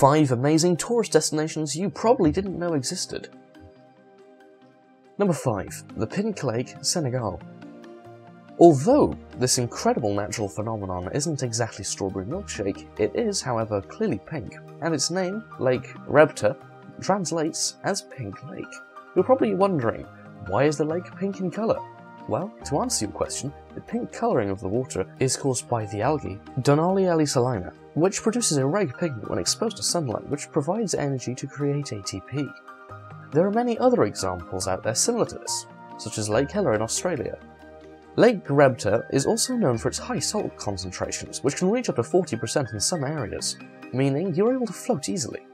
5 amazing tourist destinations you probably didn't know existed. Number 5. The Pink Lake, Senegal. Although this incredible natural phenomenon isn't exactly strawberry milkshake, it is, however, clearly pink, and its name, Lake Rebta, translates as Pink Lake. You're probably wondering, why is the lake pink in colour? Well, to answer your question, the pink colouring of the water is caused by the algae Dunaliella salina, which produces a red pigment when exposed to sunlight, which provides energy to create ATP. There are many other examples out there similar to this, such as Lake Hillier in Australia, Lake Rebta is also known for its high salt concentrations, which can reach up to 40% in some areas, meaning you're able to float easily.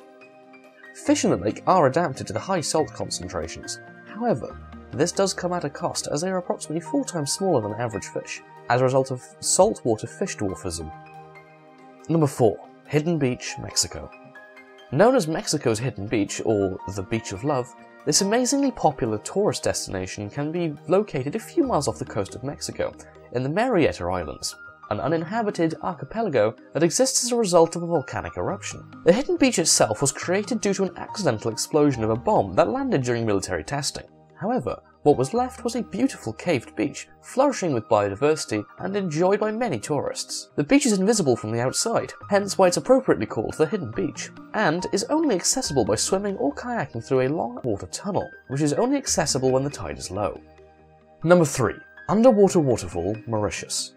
Fish in the lake are adapted to the high salt concentrations. However, this does come at a cost as they are approximately four times smaller than average fish, as a result of saltwater fish dwarfism. Number 4. Hidden Beach, Mexico. Known as Mexico's Hidden Beach, or the Beach of Love, this amazingly popular tourist destination can be located a few miles off the coast of Mexico, in the Marieta Islands, an uninhabited archipelago that exists as a result of a volcanic eruption. The hidden beach itself was created due to an accidental explosion of a bomb that landed during military testing. However, what was left was a beautiful caved beach, flourishing with biodiversity and enjoyed by many tourists. The beach is invisible from the outside, hence why it's appropriately called the Hidden Beach, and is only accessible by swimming or kayaking through a long water tunnel, which is only accessible when the tide is low. Number 3. Underwater Waterfall, Mauritius.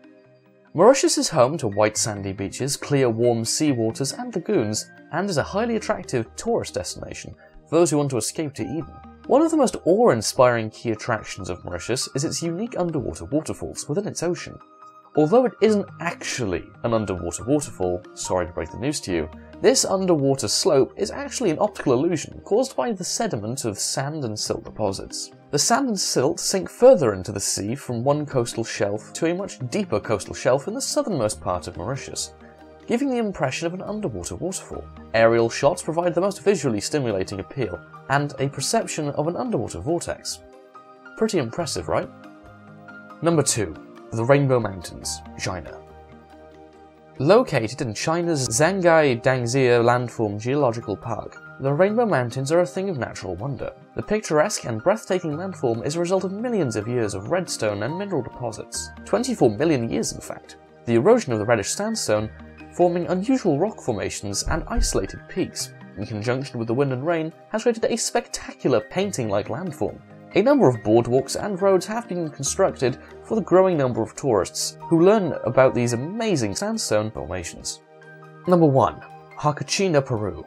Mauritius is home to white sandy beaches, clear warm sea waters and lagoons, and is a highly attractive tourist destination for those who want to escape to Eden. One of the most awe-inspiring key attractions of Mauritius is its unique underwater waterfalls within its ocean. Although it isn't actually an underwater waterfall, sorry to break the news to you, this underwater slope is actually an optical illusion caused by the sediment of sand and silt deposits. The sand and silt sink further into the sea from one coastal shelf to a much deeper coastal shelf in the southernmost part of Mauritius, giving the impression of an underwater waterfall. Aerial shots provide the most visually stimulating appeal, and a perception of an underwater vortex. Pretty impressive, right? Number 2. The Rainbow Mountains, China. Located in China's Zhangye Danxia Landform Geological Park, the Rainbow Mountains are a thing of natural wonder. The picturesque and breathtaking landform is a result of millions of years of redstone and mineral deposits. 24 million years, in fact. The erosion of the reddish sandstone forming unusual rock formations and isolated peaks, in conjunction with the wind and rain, has created a spectacular painting-like landform. A number of boardwalks and roads have been constructed for the growing number of tourists who learn about these amazing sandstone formations. Number 1. Jacachina, Peru.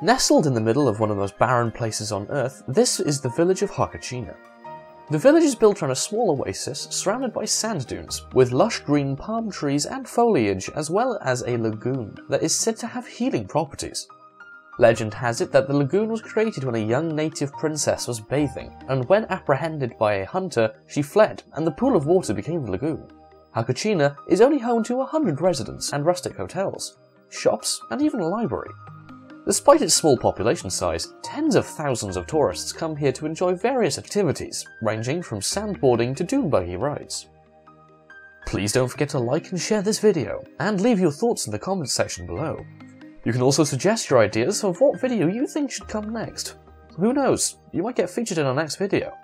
Nestled in the middle of one of the most barren places on Earth, this is the village of Jacachina. The village is built around a small oasis surrounded by sand dunes, with lush green palm trees and foliage, as well as a lagoon that is said to have healing properties. Legend has it that the lagoon was created when a young native princess was bathing, and when apprehended by a hunter, she fled, and the pool of water became the lagoon. Jacachina is only home to 100 residents and rustic hotels, shops, and even a library. Despite its small population size, tens of thousands of tourists come here to enjoy various activities, ranging from sandboarding to dune buggy rides. Please don't forget to like and share this video, and leave your thoughts in the comments section below. You can also suggest your ideas of what video you think should come next. Who knows, you might get featured in our next video.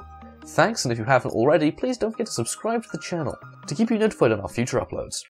Thanks, and if you haven't already, please don't forget to subscribe to the channel to keep you notified on our future uploads.